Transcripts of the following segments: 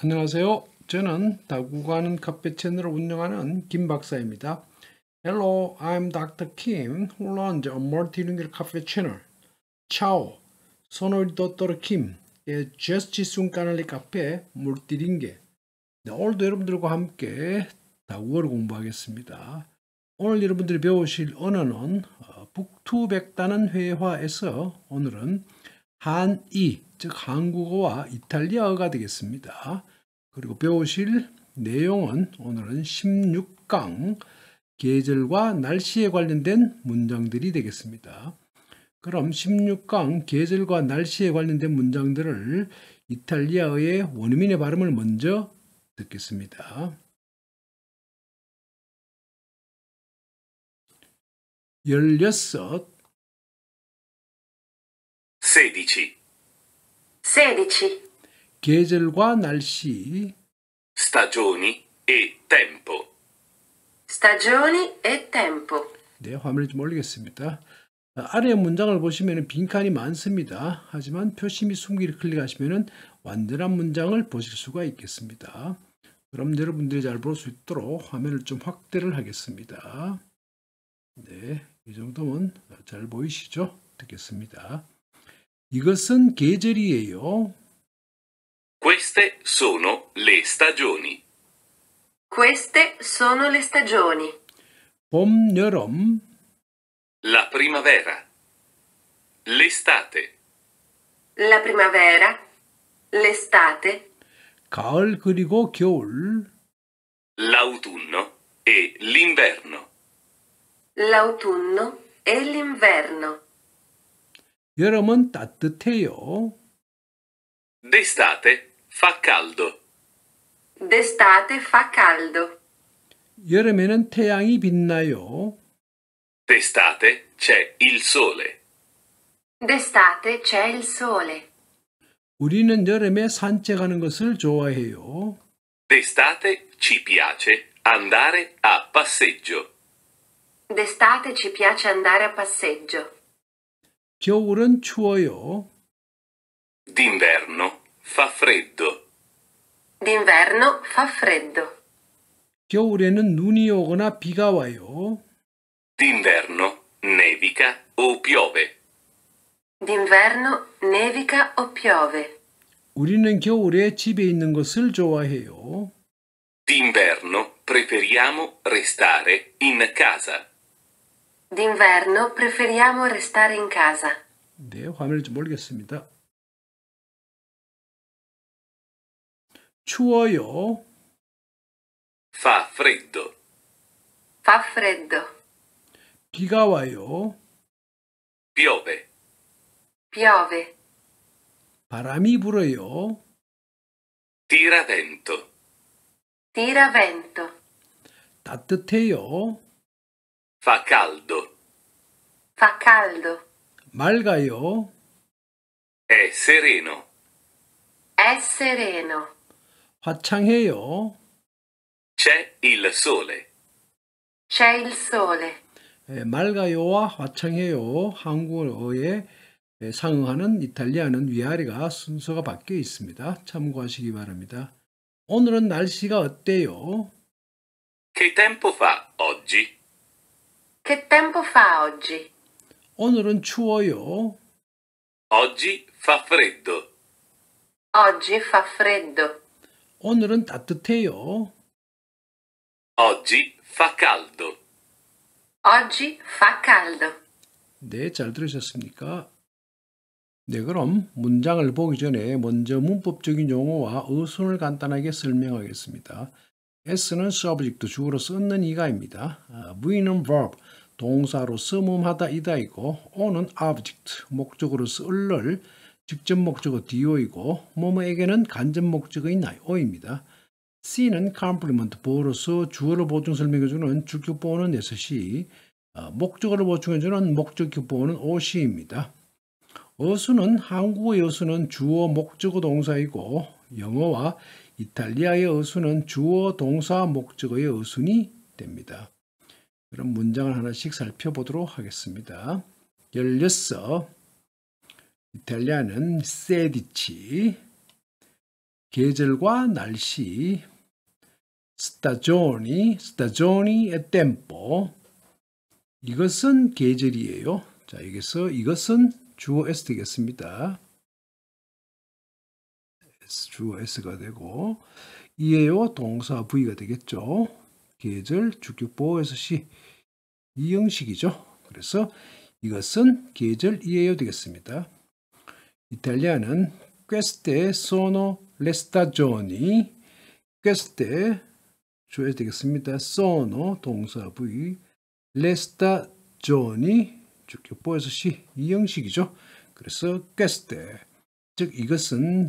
안녕하세요. 저는 다국어하는 카페 채널을 운영하는 김 박사입니다. Hello, I'm Dr. Kim, who runs a multilingual cafe channel. Ciao, sono il dottor Kim e gestione un canale caffè multilingue. 네, 오늘도 여러분들과 함께 다국어를 공부하겠습니다. 오늘 여러분들이 배우실 언어는 어, 북투백다는 회화에서 오늘은 한이, 즉 한국어와 이탈리아어가 되겠습니다. 그리고 배우실 내용은 오늘은 16강 계절과 날씨에 관련된 문장들이 되겠습니다. 그럼 16강 계절과 날씨에 관련된 문장들을 이탈리아어의 원어민의 발음을 먼저 듣겠습니다. 16 16. 16. 계절과 날씨 Stagioni e tempo. Stagioni e tempo. 네, 화면을 좀 올리겠습니다. 아래 문장을 보시면 빈칸이 많습니다. 하지만 표시 및 숨기를 클릭하시면 완전한 문장을 보실 수가 있겠습니다. 그럼 여러분들이 잘 볼 수 있도록 화면을 좀 확대를 하겠습니다. 네, 이 정도면 잘 보이시죠? 듣겠습니다. 이것은 계절이에요. Queste sono le stagioni. Queste sono le stagioni. 봄, 여름, La primavera. L'estate. La primavera. L'estate. 가을 그리고 겨울, L'autunno e l'inverno. L'autunno e l'inverno. 여름은 따뜻해요. D'estate fa caldo. D'estate fa caldo. 여름에는 태양이 빛나요. D'estate c'è il sole. D'estate c'è il sole. 우리는 여름에 산책하는 것을 좋아해요. D'estate ci piace andare a passeggio. D'estate ci piace andare a passeggio. 겨울은 추워요. D'inverno fa freddo. D'inverno fa freddo. 겨울에는 눈이 오거나 비가 와요. D'inverno nevica o piove. D'inverno nevica o piove. 우리는 겨울에 집에 있는 것을 좋아해요. D'inverno preferiamo restare in casa. D'inverno preferiamo restare in casa. 네, 화면을 좀 올리겠습니다. 추워요. Fa freddo. Fa freddo. 비가 와요. Piove. Piove. 바람이 불어요. Tira vento. Tira vento. 따뜻해요. Fa caldo. Fa caldo. 맑아요. È sereno. È sereno. 화창해요. C'è il sole. C'è il sole. 예, 맑아요와 화창해요 한국어에 예, 상응하는 이탈리아는 위아래가 순서가 바뀌어 있습니다. 참고하시기 바랍니다. 오늘은 날씨가 어때요? Che tempo fa oggi? Che tempo fa oggi? 오늘은 추워요. Oggi fa freddo. Oggi fa freddo. 오늘은 따뜻해요. Oggi fa caldo. Oggi fa caldo. 네, 잘 들으셨습니까? 네, 그럼 문장을 보기 전에 먼저 문법적인 용어와 어순을 간단하게 설명하겠습니다. S는 subject, 주어로 쓰는 이가입니다. 아, V는 verb, 동사로서 뭐하다 이다이고 O는 object, 목적으로 쓸를 직접 목적어 do이고 뭐뭐에게는 간접 목적어인 o입니다. C는 complement, 보어로서 주어를 보충 설명해주는 주격 보어는 SC, 어, 목적어를 보충해주는 목적격 보어는 OC입니다. 어수는 한국어의 어수는 주어 목적어 동사이고 영어와 이탈리아의 어수는 주어 동사 목적어의 어순이 됩니다. 그럼 문장을 하나씩 살펴보도록 하겠습니다. 16 이탈리아는 세디치 계절과 날씨 stagioni, stagioni e tempo 이것은 계절이에요. 자, 여기서 이것은 주어 S 되겠습니다. 주어 S가 되고 이에요 동사 V가 되겠죠. 계절 주격 보호에서 시 이 형식이죠. 그래서 이것은 계절 이에요 되겠습니다. 이탈리아는 queste sono le stagioni queste 줘야 되겠습니다. sono 동사 V le stagioni 주격 보호에서 시 이 형식이죠. 그래서 queste 즉 이것은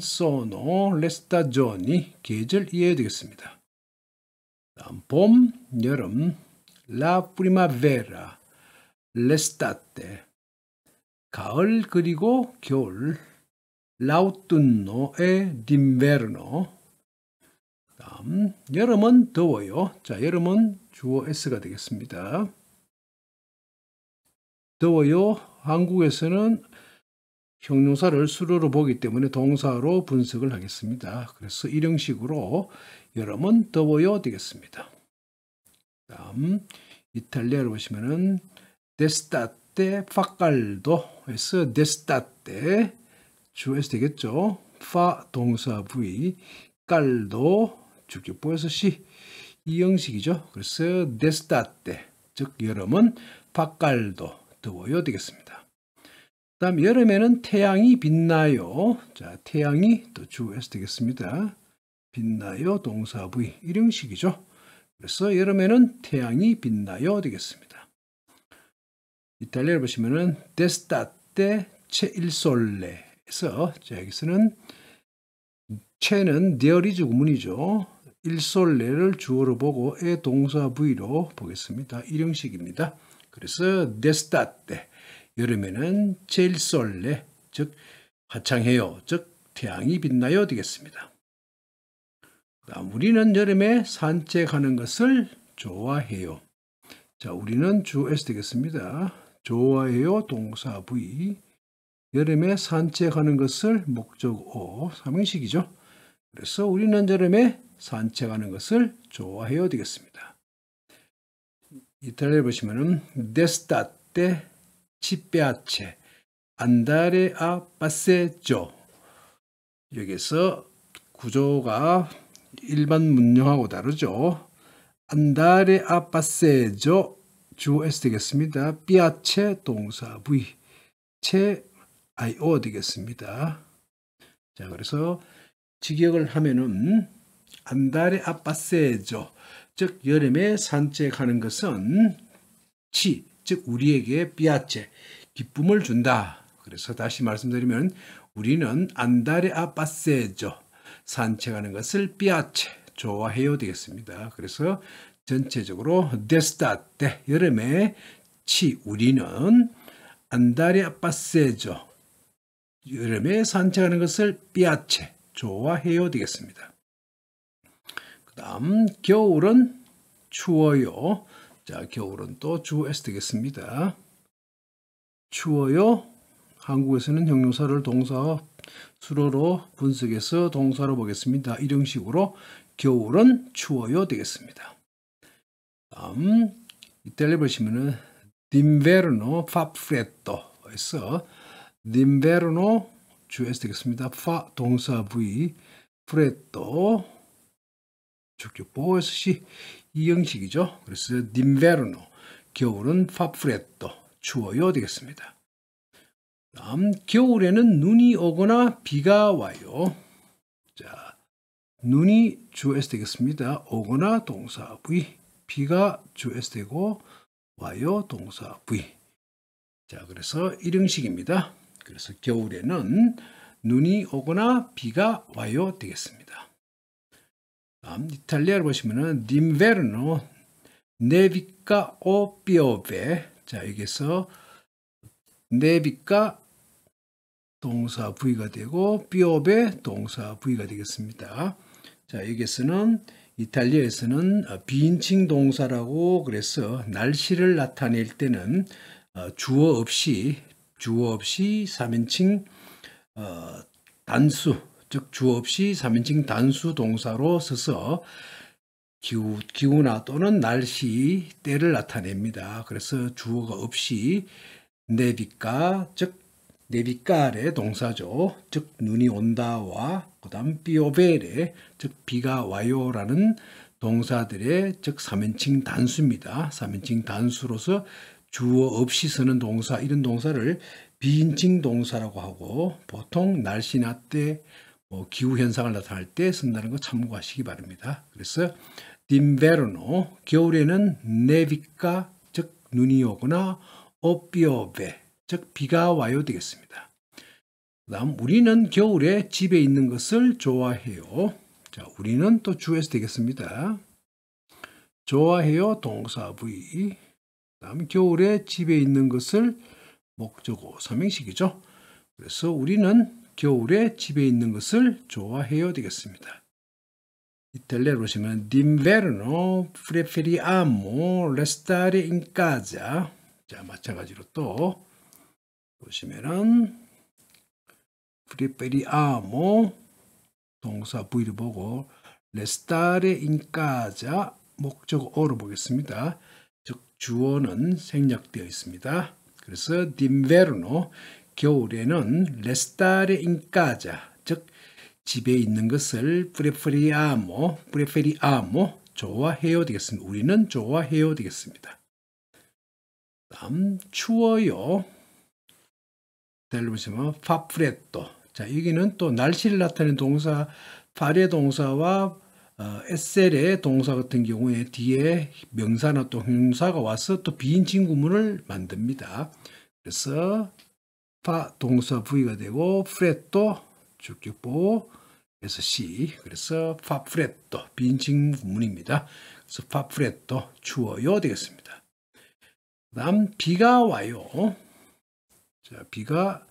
le stagioni 계절 이해야 되겠습니다. 봄, 여름, la primavera, 가을 그리고 겨울, l'autunno l'inverno. 다음 여름은 더워요. 자, 여름은 주어 s가 되겠습니다. 더워요. 한국에서는 형용사를 수로로 보기 때문에 동사로 분석을 하겠습니다. 그래서 이형식으로 여름은 더워요 되겠습니다. 다음 이탈리아로 보시면은 데스타테 파칼도에서 데스타테 주에서 되겠죠. 파 동사 V 깔도 주격보에서 시 이 형식이죠. 그래서 데스타테 즉 여름은 파칼도 더워요 되겠습니다. 다음 여름에는 태양이 빛나요. 자, 태양이 또 주어에서 되겠습니다. 빛나요 동사 V 일형식이죠. 그래서 여름에는 태양이 빛나요 되겠습니다. 이탈리아를 보시면은 데스타테 채 일솔레에서 자 여기서는 채는 데어리즈 구문이죠. 일솔레를 주어로 보고 에 동사 V로 보겠습니다. 일형식입니다. 그래서 데스타테 여름에는 쏠래, 즉 화창해요, 즉 태양이 빛나요 되겠습니다. 다음 우리는 여름에 산책하는 것을 좋아해요. 자, 우리는 주 S 되겠습니다. 좋아해요 동사 V 여름에 산책하는 것을 목적 O 삼형식이죠. 그래서 우리는 여름에 산책하는 것을 좋아해요 되겠습니다. 이탈리아 보시면은 d'estate ci piace andare a passeggio 여기서 구조가 일반 문형하고 다르죠. andare a passeggio 주어 S 되겠습니다. piace 동사 V 채 IO 되겠습니다. 자, 그래서 직역을 하면은 andare a passeggio 즉 여름에 산책하는 것은 치, 즉 우리에게 비아체, 기쁨을 준다. 그래서 다시 말씀드리면 우리는 안다레 아 빠세죠. 산책하는 것을 비아체, 좋아해요 되겠습니다. 그래서 전체적으로 데스타테, 여름에 치, 우리는 안다레 아 빠세죠. 여름에 산책하는 것을 비아체, 좋아해요 되겠습니다. 다음 겨울은 추워요. 자, 겨울은 또주 S 되겠습니다. 추워요. 한국에서는 형용사를 동사 수로로 분석해서 동사로 보겠습니다. 이런 식으로 겨울은 추워요 되겠습니다. 다음 이탈리아 보시면은 d'inverno fa freddo에서 d'inverno 주 S 되겠습니다. fa 동사 V freddo 주격보에서 시 이 형식이죠. 그래서 d'inverno 겨울은 파프레토 추워요 되겠습니다. 다음 겨울에는 눈이 오거나 비가 와요. 자, 눈이 주 S 되겠습니다. 오거나 동사 V 비가 주 S 되고 와요 동사 V. 자, 그래서 일형식입니다. 그래서 겨울에는 눈이 오거나 비가 와요 되겠습니다. 이탈리아를 보시면은 nevica o piove 자 여기서 nevica 동사 V가 되고 piove 동사 V가 되겠습니다. 자 여기서는 이탈리아에서는 비인칭 동사라고 그래서 날씨를 나타낼 때는 주어 없이 주어 없이 3인칭 어, 단수 즉 주어 없이 3인칭 단수 동사로 써서 기후, 기후나 또는 날씨, 때를 나타냅니다. 그래서 주어가 없이 내비가, 즉 내비깔의 동사죠. 즉 눈이 온다와 그 다음 비오베레, 즉 비가 와요라는 동사들의 즉 3인칭 단수입니다. 3인칭 단수로서 주어 없이 쓰는 동사 이런 동사를 비인칭 동사라고 하고 보통 날씨나 때 뭐 기후 현상을 나타낼 때 쓴다는 거 참고하시기 바랍니다. 그래서 딘베르노 겨울에는 네비가 즉 눈이 오거나 오비오베 즉 비가 와요 되겠습니다. 그다음 우리는 겨울에 집에 있는 것을 좋아해요. 자, 우리는 또 주에서 되겠습니다. 좋아해요 동사 V. 그다음 겨울에 집에 있는 것을 목적어 삼행식이죠. 그래서 우리는 겨울에 집에 있는 것을 좋아해요 되겠습니다. 이탈리아로 보시면 d'inverno preferiamo restare in casa. 자, 마찬가지로 또 보시면은 preferiamo 동사 V를 보고 restare in casa 목적어로 보겠습니다. 즉 주어는 생략되어 있습니다. 그래서 d'inverno 겨울에는 in casa 즉 집에 있는 것을 preferiamo, preferiamo 좋아해요 되겠습니다. 우리는 좋아해요 되겠습니다. 다음 추워요. fa freddo. 자 여기는 또 날씨를 나타내는 동사 파레 동사와 어, 에셀의 동사 같은 경우에 뒤에 명사나 또 형용사가 와서 또 비인칭 구문을 만듭니다. 그래서 파 동사 V가 되고 프레또 주격보 에서 C 그래서 파프레토 빈칭 구문입니다. 그래서 파프레토 추워요 되겠습니다. 다음 비가 와요. 자 비가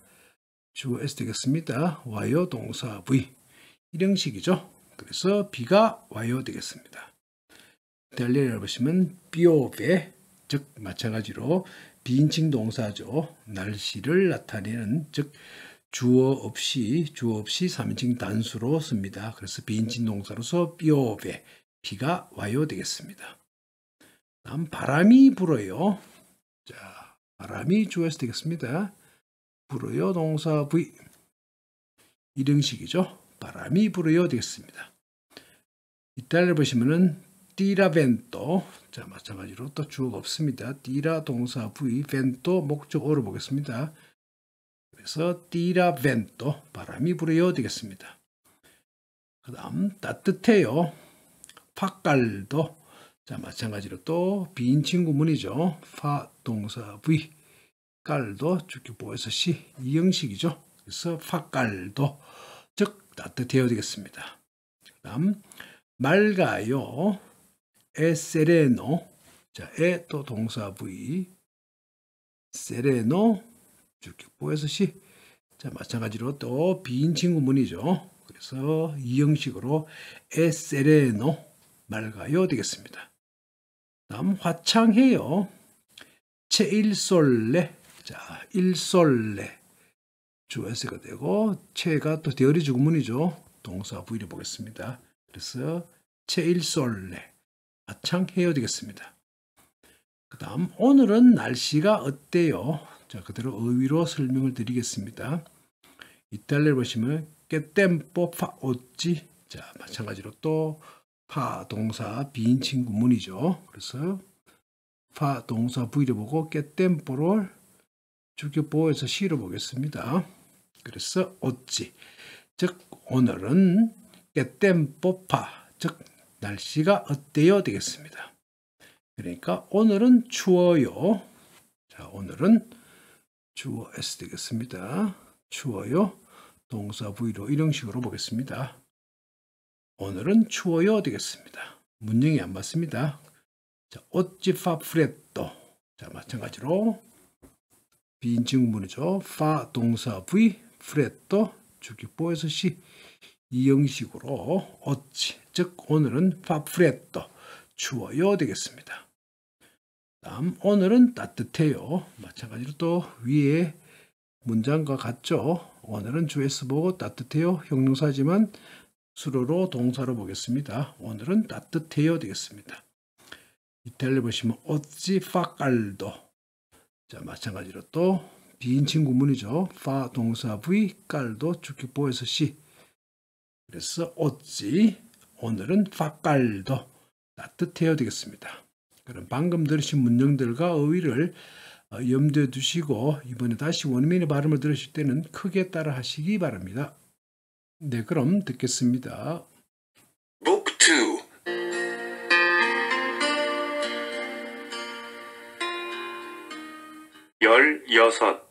주어 S 되겠습니다. 와요 동사 V 일형식이죠. 그래서 비가 와요 되겠습니다. 델리를 보시면 비오베 즉 마찬가지로 비인칭 동사죠. 날씨를 나타내는 즉 주어 없이 주어 없이 3인칭 단수로 씁니다. 그래서 비인칭 동사로서 삐오베 비가 와요 되겠습니다. 다음 바람이 불어요. 자, 바람이 주어서 되겠습니다. 불어요 동사 V 일형식이죠. 바람이 불어요 되겠습니다. 이탈리아 보시면은 띠라벤토 자 마찬가지로 또 주어가 없습니다. 띠라 동사 V 벤토 목적어로 보겠습니다. 그래서 띠라벤토 바람이 불어요 되겠습니다. 그 다음 따뜻해요. 파깔도 자 마찬가지로 또 비인칭 구문이죠. 파 동사 V 깔도 주격보에서 시 이형식이죠. 그래서 파깔도 즉 따뜻해요 되겠습니다. 그 다음 맑아요. 에세레노 자, 에 또 동사 V 세레노 주격보에서 시 자, 마찬가지로 또 비인칭 구문이죠. 그래서 이 형식으로 에세레노 맑아요 되겠습니다. 다음 화창해요. 체일솔레 자, 일솔레 주어서가 되고 체가 또 대어리 주 구문이죠. 동사 V를 보겠습니다. 그래서 체일솔레 화창해요 되겠습니다. 그 다음 오늘은 날씨가 어때요? 자 그대로 의위로 설명을 드리겠습니다. 이탈리아를 보시면 깨템포 파오찌 자 마찬가지로 또 파 동사 비인칭 구문이죠. 그래서 파 동사 V를 보고 깨템포를 주격보에서 시로 보겠습니다. 그래서 어찌 즉 오늘은 깨템포파 즉 날씨가 어때요 되겠습니다. 그러니까 오늘은 추워요. 자 오늘은 주어 S 되겠습니다. 추워요. 동사 V로 이런 식으로 보겠습니다. 오늘은 추워요 되겠습니다. 문형이 안 맞습니다. 자, oggi fa freddo. 자, 마찬가지로 비인칭 구문이죠. fa 동사 V, freddo 주격보에서 시 이 형식으로 oggi 즉 오늘은 freddo 추워요 되겠습니다. 다음 오늘은 따뜻해요. 마찬가지로 또 위에 문장과 같죠? 오늘은 주에서 보고 따뜻해요. 형용사지만 수로로 동사로 보겠습니다. 오늘은 따뜻해요 되겠습니다. 이탈리 보시면 어찌 파깔도 자 마찬가지로 또 비인칭 구문이죠. 파 동사 V 깔도 주격보에서 시 그래서 어찌 오늘은 파깔도 따뜻해요 되겠습니다. 그럼 방금 들으신 문장들과 어휘를 어, 염두에 두시고 이번에 다시 원어민의 발음을 들으실 때는 크게 따라 하시기 바랍니다. 네, 그럼 듣겠습니다. Book 2 열여섯,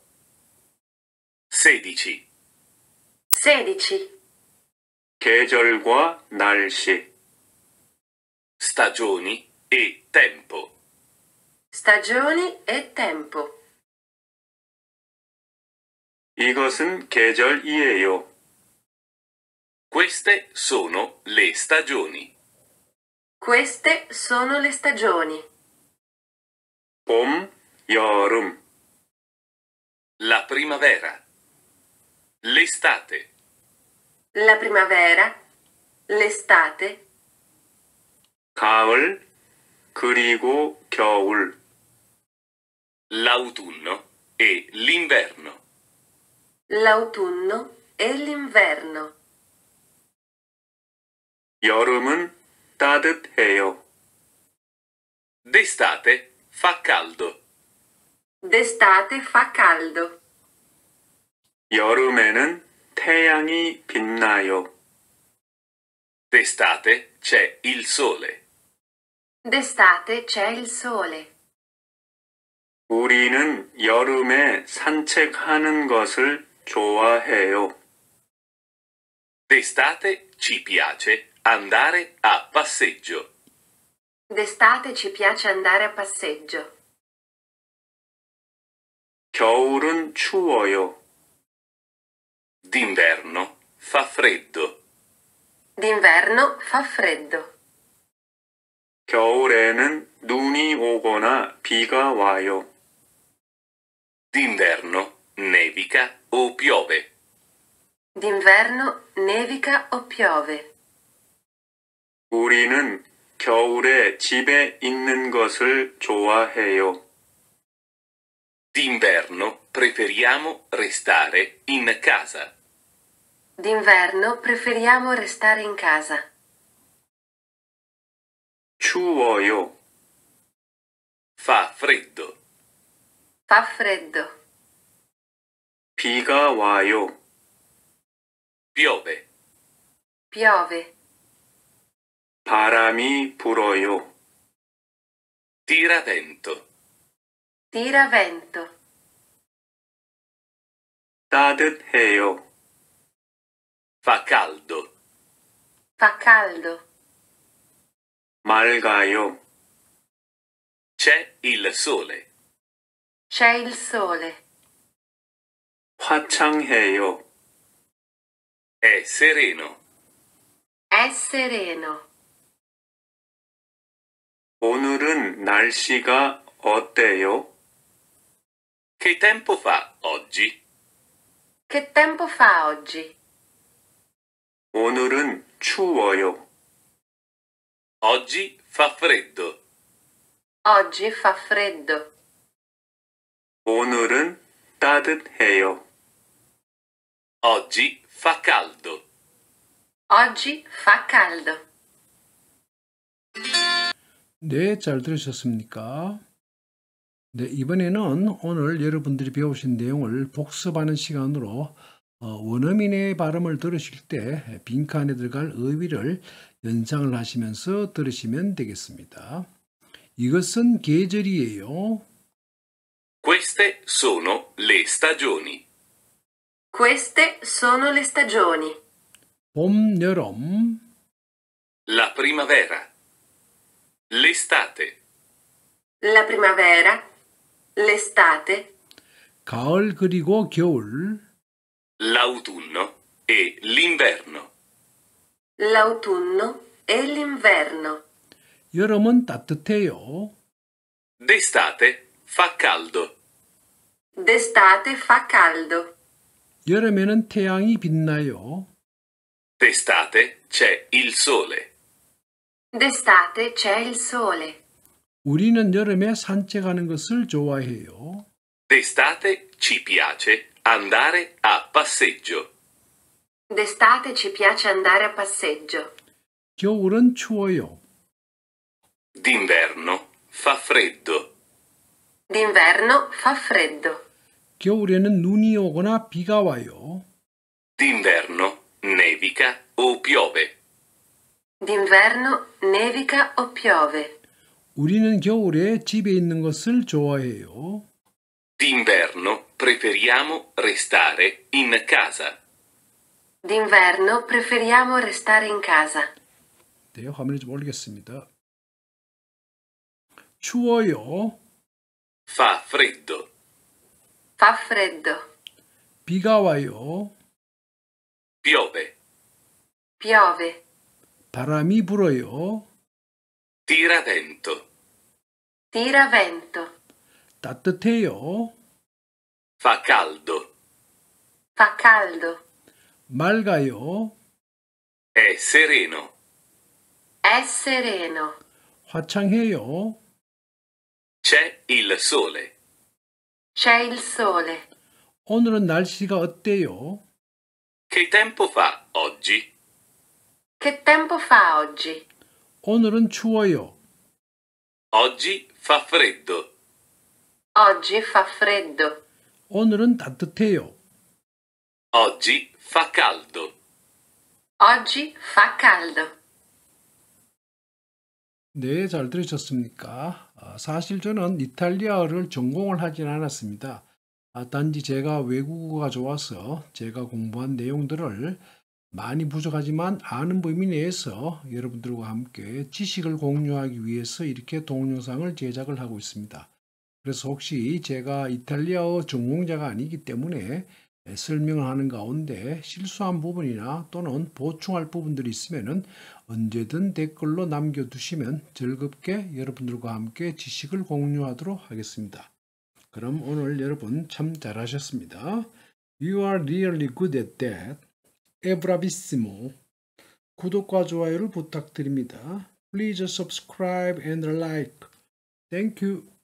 16 16. 계절과 날씨, Stagioni e tempo. Stagioni e tempo. 이것은 계절이에요. Queste sono le stagioni. Queste sono le stagioni. 봄, 여름, La primavera. L'estate. La primavera. L'estate. 가을, 그리고 겨울, L'autunno e l'inverno. L'autunno e l'inverno. 여름은 따뜻해요. D'estate fa caldo. D'estate fa caldo. 여름에는 태양이 빛나요. D'estate c'è il sole. D'estate c'è il sole. 우리는 여름에 산책하는 것을 좋아해요. D'estate ci piace andare a passeggio. D'estate ci piace andare a passeggio. 겨울은 추워요. D'inverno fa freddo. D'inverno fa freddo. 겨울에는 눈이 오거나 비가 와요. D'inverno nevica o piove. D'inverno nevica o piove. 우리는 겨울에 집에 있는 것을 좋아해요. D'inverno preferiamo restare in casa. D'inverno preferiamo restare in casa. 추워요. Fa freddo. Fa freddo. 비가 와요. Piove. Piove. 바람이 불어요. Tira vento. Tira vento. 따뜻해요. Fa caldo. Fa caldo. 맑아요. C'è il sole. C'è il sole. 화창해요. È sereno. È sereno. 오늘은 날씨가 어때요? Che tempo fa oggi? Che tempo fa oggi? 오늘은 추워요. Oggi fa freddo. Oggi fa freddo. 오늘은 따뜻해요. Oggi fa caldo. Oggi fa caldo. 네, 잘 들으셨습니까? 네, 이번에는 오늘 여러분들이 배우신 내용을 복습하는 시간으로 어, 원어민의 발음을 들으실 때 빈칸에 들어갈 어휘를 연상을 하시면서 들으시면 되겠습니다. 이것은 계절이에요. Queste sono le stagioni. Queste sono le stagioni. 봄, 여름, La primavera. L'estate. La primavera. L'estate. 가을 그리고 겨울, L'autunno e l'inverno. L'autunno e l'inverno. 여름은 따뜻해요. D'estate fa caldo. D'estate fa caldo. 여름에는 태양이 빛나요. D'estate c'è il sole. D'estate c'è il sole. 우리는 여름에 산책하는 것을 좋아해요. D'estate ci piace andare a passeggio. D'estate ci piace andare a passeggio. 겨울은 추워요. D'inverno fa freddo. D'inverno fa freddo. 겨울에는 눈이 오거나 비가 와요. D'inverno nevica o piove. D'inverno nevica o piove. 우리는 겨울에 집에 있는 것을 좋아해요. D'inverno preferiamo restare in casa. D'inverno preferiamo restare in casa. 네, 화면을 좀 올리겠습니다. 추워요. Fa freddo. Fa freddo. 비가 와요. Piove. Piove. 바람이 불어요. Tira vento. Tira vento. 따뜻해요. Fa caldo. Fa caldo. 맑아요. È sereno. È sereno. 화창해요. C'è il sole. C'è il sole. 오늘은 날씨가 어때요? Che tempo fa oggi? Che tempo fa oggi? 오늘은 추워요. Oggi fa freddo. Oggi fa freddo. 오늘은 따뜻해요. Oggi fa caldo. Oggi fa caldo. 네, 잘 들으셨습니까? 아, 사실 저는 이탈리아어를 전공을 하진 않았습니다. 아, 단지 제가 외국어가 좋아서 제가 공부한 내용들을 많이 부족하지만 아는 범위 내에서 여러분들과 함께 지식을 공유하기 위해서 이렇게 동영상을 제작을 하고 있습니다. 그래서 혹시 제가 이탈리아어 전공자가 아니기 때문에 설명을 하는 가운데 실수한 부분이나 또는 보충할 부분들이 있으면은 언제든 댓글로 남겨두시면 즐겁게 여러분들과 함께 지식을 공유하도록 하겠습니다. 그럼 오늘 여러분 참 잘하셨습니다. You are really good at that. 에브라비시모. 구독과 좋아요를 부탁드립니다. Please subscribe and like. Thank you.